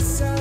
so